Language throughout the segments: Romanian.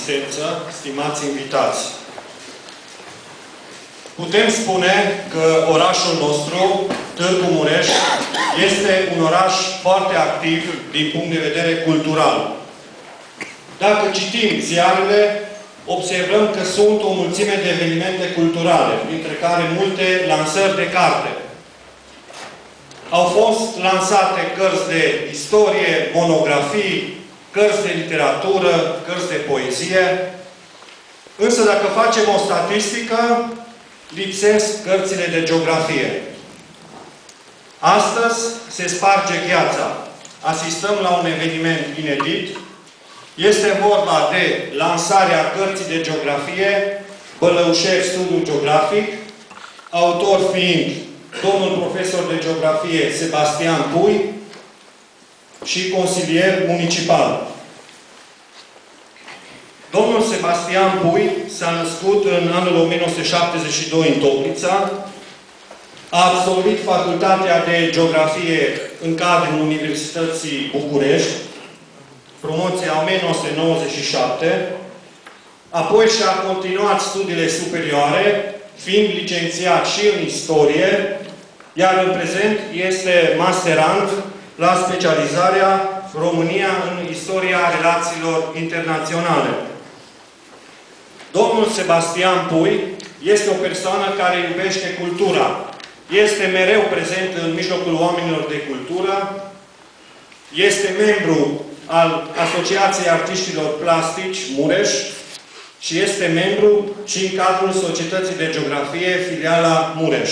asistență, stimați invitați. Putem spune că orașul nostru, Târgu Mureș, este un oraș foarte activ din punct de vedere cultural. Dacă citim ziarele, observăm că sunt o mulțime de evenimente culturale, dintre care multe lansări de carte. Au fost lansate cărți de istorie, monografii, cărți de literatură, cărți de poezie. Însă dacă facem o statistică, lipsesc cărțile de geografie. Astăzi se sparge gheața. Asistăm la un eveniment inedit. Este vorba de lansarea cărții de geografie, Bălăușeri Studiu Geografic, autor fiind domnul profesor de geografie Sebastian Pui și consilier municipal. Domnul Sebastian Pui s-a născut în anul 1972 în Toplița, a absolvit facultatea de geografie în cadrul Universității București, promoția 1997, apoi și-a continuat studiile superioare, fiind licențiat și în istorie, iar în prezent este masterand la specializarea România în istoria relațiilor internaționale. Domnul Sebastian Pui este o persoană care iubește cultura. Este mereu prezent în mijlocul oamenilor de cultură. Este membru al Asociației Artiștilor Plastici Mureș și este membru și în cadrul Societății de Geografie, filiala Mureș.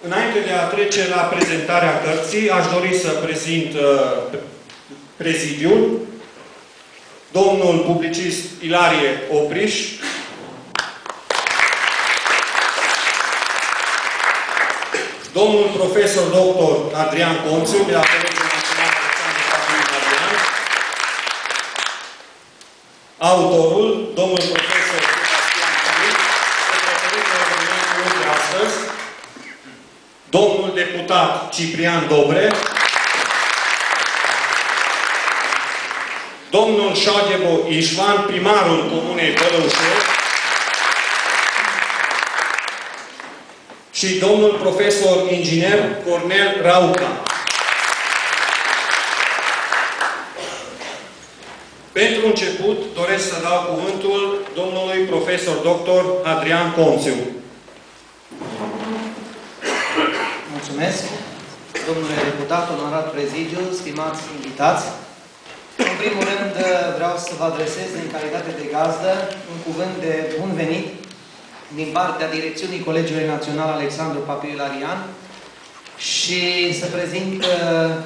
Înainte de a trece la prezentarea cărții, aș dori să prezint uh, prezidiul domnul publicist Ilarie Opriș, domnul profesor doctor Adrian Conțiu, de la Colegiul Național Alexandru Patrick Adrian, autorul, domnul profesor Sebastian Călic, secretarul evenimentului de astăzi, domnul deputat Ciprian Dobre, domnul Șagebo Ișvan, primarul Comunei Bălăușor, și domnul profesor inginer Cornel Rauca. Pentru început, doresc să dau cuvântul domnului profesor doctor Adrian Conțiu. Mulțumesc. Domnule deputat, onorat prezidiu, stimați invitați, în primul rând vreau să vă adresez în calitate de gazdă un cuvânt de bun venit din partea Direcțiunii Colegiului Național Alexandru Papiu-Ilarian și să prezint uh,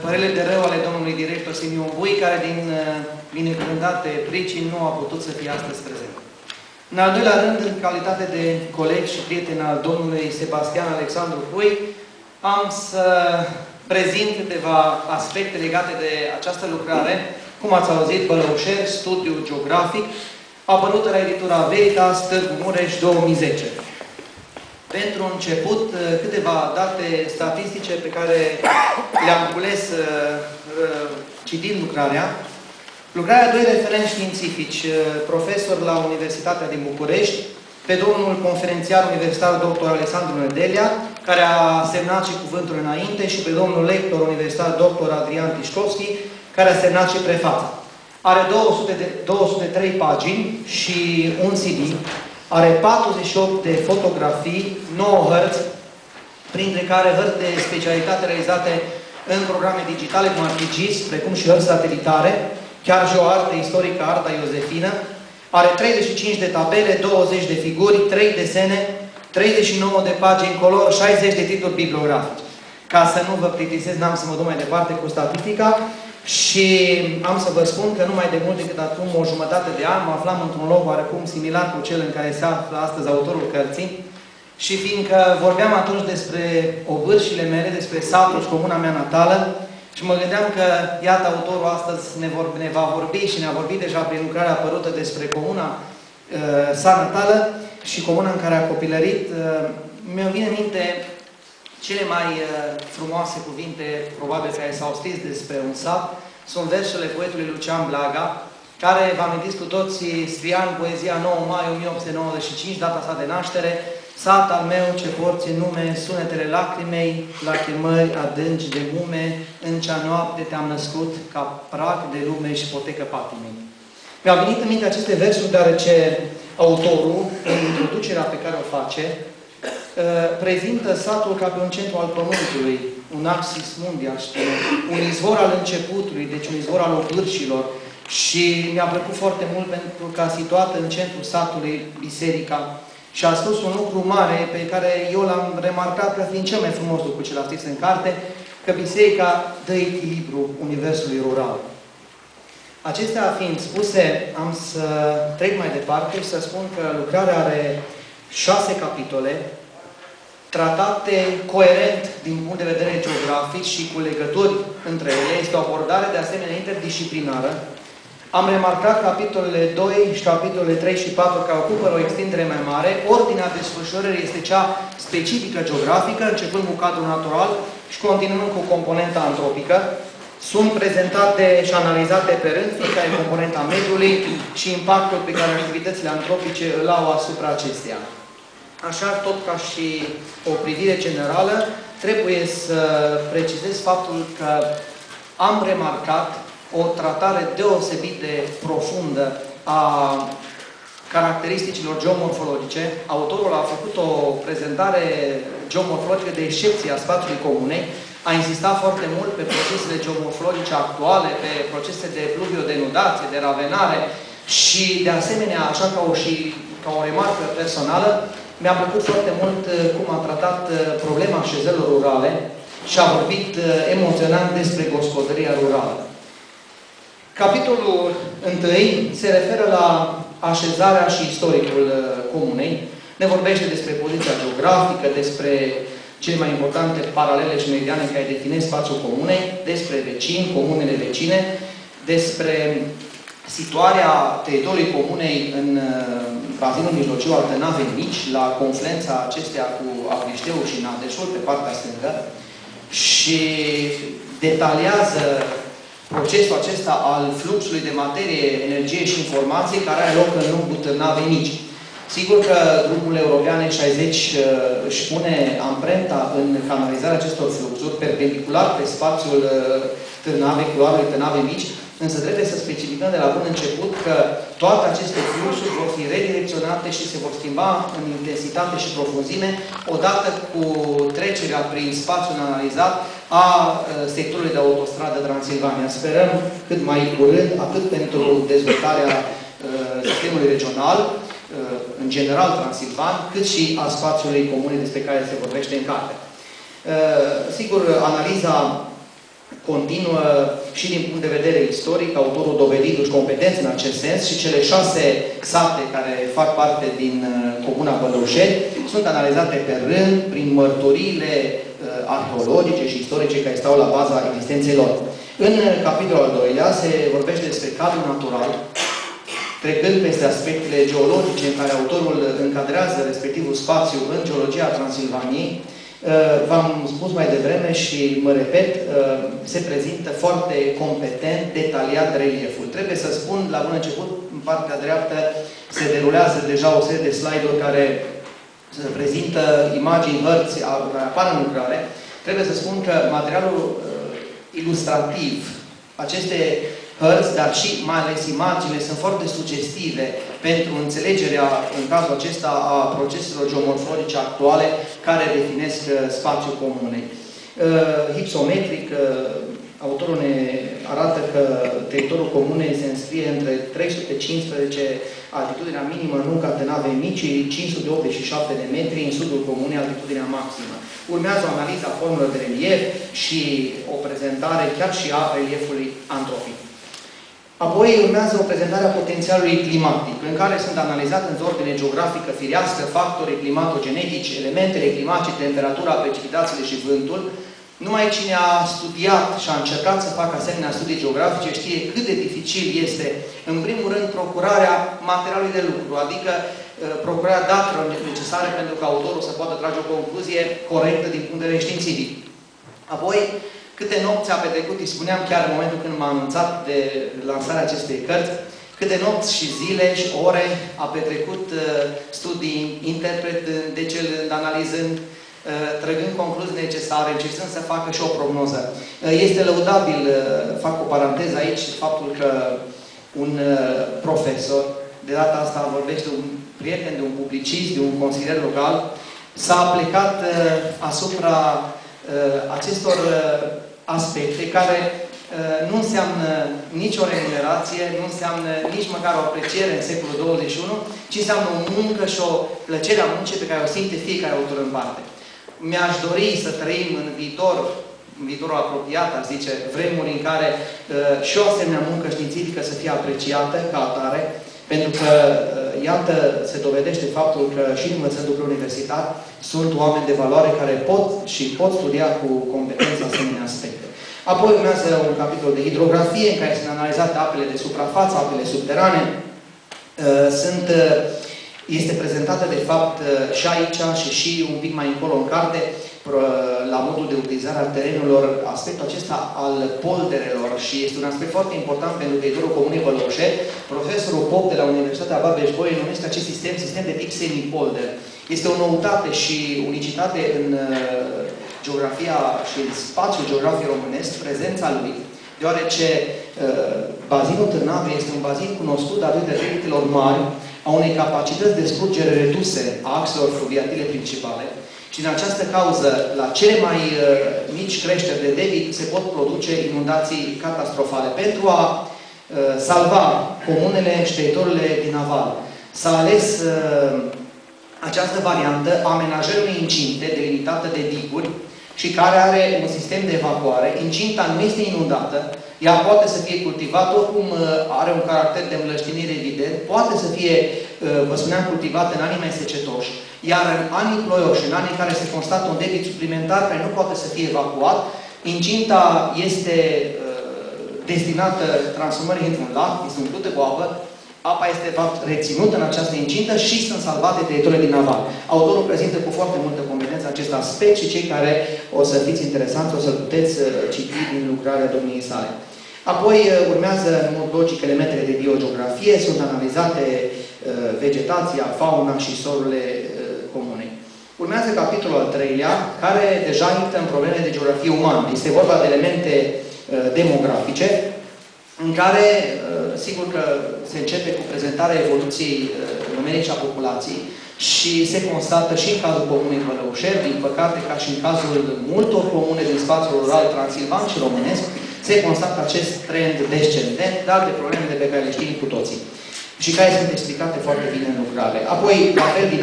părele de rău ale domnului director Simion Bui, care din uh, binecuvântate pricini nu a putut să fie astăzi prezent. În al doilea rând, în calitate de coleg și prieten al domnului Sebastian Alexandru Bui, am să prezint câteva aspecte legate de această lucrare, cum ați auzit, Bălăușer, studiu geografic, apărută la editura Veritas, Târgu Mureș, 2010. Pentru început, uh, câteva date statistice pe care le-am cules uh, uh, citind lucrarea. Lucrarea doi referenți științifici, profesor la Universitatea din București, pe domnul conferențiar universitar dr. Alexandru Nedelia, care a semnat și cuvântul înainte, și pe domnul lector universitar dr. Adrian Tișcovski, care a semnat și prefața. Are 200 de, 203 pagini și un CD, are 48 de fotografii, 9 hărți, printre care hărți de specialitate realizate în programe digitale, cum ar fi GIS, precum și hărți satelitare, chiar și o artă istorică, arta Iosefină, are 35 de tabele, 20 de figuri, 3 desene, 39 de pagini color, 60 de titluri bibliografice. Ca să nu vă plictisesc, n-am să mă duc mai departe cu statistica și am să vă spun că numai de mult decât acum o jumătate de an mă aflam într-un loc oarecum similar cu cel în care se află astăzi autorul cărții și fiindcă vorbeam atunci despre obârșile mele, despre satul și comuna mea natală, și mă gândeam că, iată, autorul astăzi ne, vor, ne va vorbi și ne-a vorbit deja prin lucrarea apărută despre comuna uh, sa natală și comuna în care a copilărit. Uh, mi-au vine în minte cele mai uh, frumoase cuvinte, probabil, care s-au scris despre un sat, sunt versurile poetului Lucian Blaga, care, vă amintiți cu toții, scria în poezia 9 mai 1895, data sa de naștere, Sat al meu ce porți în nume, sunetele lacrimei, lachimări adânci de mume, în cea noapte te-am născut ca prag de lume și potecă patimei. Mi-a venit în minte aceste versuri deoarece autorul, în introducerea pe care o face, uh, prezintă satul ca pe un centru al pământului, un axis mundi, aș spune, un izvor al începutului, deci un izvor al opârșilor. Și mi-a plăcut foarte mult pentru că a situat în centrul satului biserica și a spus un lucru mare pe care eu l-am remarcat că fiind cel mai frumos lucru ce l-a scris în carte, că biserica dă echilibru universului rural. Acestea fiind spuse, am să trec mai departe și să spun că lucrarea are șase capitole, tratate coerent din punct de vedere geografic și cu legături între ele. Este o abordare de asemenea interdisciplinară. Am remarcat capitolele 2 și capitolele 3 și 4 care ocupă o extindere mai mare. Ordinea desfășurării este cea specifică geografică, începând cu cadrul natural și continuând cu componenta antropică. Sunt prezentate și analizate pe rând fiecare componenta mediului și impactul pe care activitățile antropice îl au asupra acesteia. Așa, tot ca și o privire generală, trebuie să precizez faptul că am remarcat o tratare deosebit de profundă a caracteristicilor geomorfologice. Autorul a făcut o prezentare geomorfologică de excepție a spațiului comunei, a insistat foarte mult pe procesele geomorfologice actuale, pe procese de pluviodenudație, de ravenare și, de asemenea, așa ca o, și, ca o remarcă personală, mi-a plăcut foarte mult uh, cum a tratat uh, problema așezărilor rurale și a vorbit uh, emoționant despre gospodăria rurală. Capitolul întâi se referă la așezarea și istoricul comunei. Ne vorbește despre poziția geografică, despre cele mai importante paralele și mediane care definesc spațiul comunei, despre vecini, comunele vecine, despre situarea teritoriului comunei în bazinul mijlociu al Tănavei Mici, la confluența acestea cu Aprișteu și Nadeșul, pe partea stângă, și detaliază procesul acesta al fluxului de materie, energie și informație care are loc în lungul Târnavei Mici. Sigur că drumul european 60 uh, își pune amprenta în canalizarea acestor fluxuri perpendicular pe spațiul uh, Târnavei, culoarului Târnavei Mici, însă trebuie să specificăm de la bun început că toate aceste fluxuri vor fi redirecționate și se vor schimba în intensitate și profunzime odată cu trecerea prin spațiul analizat a uh, sectorului de autostradă Transilvania. Sperăm cât mai curând, atât pentru dezvoltarea sistemului regional, Uh, în general transilvan, cât și a spațiului comun despre care se vorbește în carte. Uh, sigur, analiza continuă și din punct de vedere istoric, autorul dovedindu-și competențe în acest sens și cele șase sate care fac parte din uh, Comuna Bălăușeni sunt analizate pe rând prin mărturiile arheologice și istorice care stau la baza existenței lor. În capitolul al doilea se vorbește despre cadrul natural, trecând peste aspectele geologice în care autorul încadrează respectivul spațiu în geologia Transilvaniei, uh, v-am spus mai devreme și mă repet, uh, se prezintă foarte competent, detaliat relieful. Trebuie să spun, la bun început, în partea dreaptă, se derulează deja o serie de slide-uri care prezintă imagini, hărți, care apar în lucrare. Trebuie să spun că materialul uh, ilustrativ, aceste hărți, dar și mai ales imaginile sunt foarte sugestive pentru înțelegerea, în cazul acesta, a proceselor geomorfologice actuale care definesc uh, spațiul comunei. Uh, hipsometric, uh, autorul ne arată că teritoriul comunei se înscrie între 315 altitudinea minimă în Nunca Tenave Mici, 587 de metri, în sudul comunei altitudinea maximă. Urmează o analiză a formelor de relief și o prezentare chiar și a reliefului antropic. Apoi urmează o prezentare a potențialului climatic, în care sunt analizate în ordine geografică firească factorii climatogenetici, elementele climatice, temperatura, precipitațiile și vântul. Numai cine a studiat și a încercat să facă asemenea studii geografice știe cât de dificil este, în primul rând, procurarea materialului de lucru, adică ă, procurarea datelor necesare pentru ca autorul să poată trage o concluzie corectă din punct de vedere științific. Apoi, Câte nopți a petrecut, îi spuneam chiar în momentul când m-a anunțat de lansarea acestei cărți, câte nopți și zile și ore a petrecut uh, studii, interpretând, decelând, analizând, uh, trăgând concluzii necesare, încercând să facă și o prognoză. Uh, este lăudabil, fac o paranteză aici, faptul că un profesor, de data asta vorbește un prieten de un publicist, de un consilier local, s-a aplicat asupra acestor aspecte care Uh, nu înseamnă nicio remunerație, nu înseamnă nici măcar o apreciere în secolul 21, ci înseamnă o muncă și o plăcere a muncii pe care o simte fiecare autor în parte. Mi-aș dori să trăim în viitor, în viitorul apropiat, aș zice, vremuri în care uh, și o asemenea muncă științifică să fie apreciată ca atare, pentru că, uh, iată, se dovedește faptul că și învățându pe universitate sunt oameni de valoare care pot și pot studia cu competență asemenea aspecte. Apoi urmează un capitol de hidrografie în care sunt analizate apele de suprafață, apele subterane. Uh, sunt, uh, este prezentată, de fapt, uh, și aici și și un pic mai încolo în carte, la modul de utilizare a terenurilor, aspectul acesta al polderelor și este un aspect foarte important pentru viitorul Comunei Vălăușe. Profesorul Pop de la Universitatea Babeș-Bolyai numește acest sistem sistem de tip semipolder. Este o noutate și unicitate în geografia și în spațiul geografiei românesc, prezența lui, deoarece uh, bazinul Târnavei este un bazin cunoscut datorită debitelor mari, a unei capacități de scurgere reduse a axelor fluviatile principale și în această cauză, la cele mai uh, mici creșteri de debit, se pot produce inundații catastrofale. Pentru a uh, salva comunele și teritoriile din aval, s-a ales uh, această variantă a amenajării incinte delimitată de diguri, și care are un sistem de evacuare, incinta nu este inundată, ea poate să fie cultivată, oricum uh, are un caracter de înlăștinire evident, poate să fie, uh, vă spuneam, cultivată în anii mai secetoși, iar în anii ploioși, în anii în care se constată un debit suplimentar care nu poate să fie evacuat, incinta este uh, destinată transformării într-un lac, este umplută cu apă, Apa este, de fapt, reținută în această incintă și sunt salvate teritoriile din aval. Autorul prezintă cu foarte multă competență acest aspect și cei care o să fiți interesanți, o să puteți uh, citi din lucrarea domniei sale. Apoi uh, urmează, în mod logic, elementele de biogeografie, sunt analizate uh, vegetația, fauna și solurile comune. Urmează capitolul al treilea, care deja intră în probleme de geografie umană. Este vorba de elemente demografice, în care, uh, sigur că se începe cu prezentarea evoluției uh, numerice a populației și se constată și în cazul comunei Vălăușer, din păcate, ca și în cazul multor comune din spațiul rural transilvan și românesc, se constată acest trend descendent, dar de problemele pe care le știm cu toții și care sunt explicate foarte bine în lucrare. Apoi, la fel, din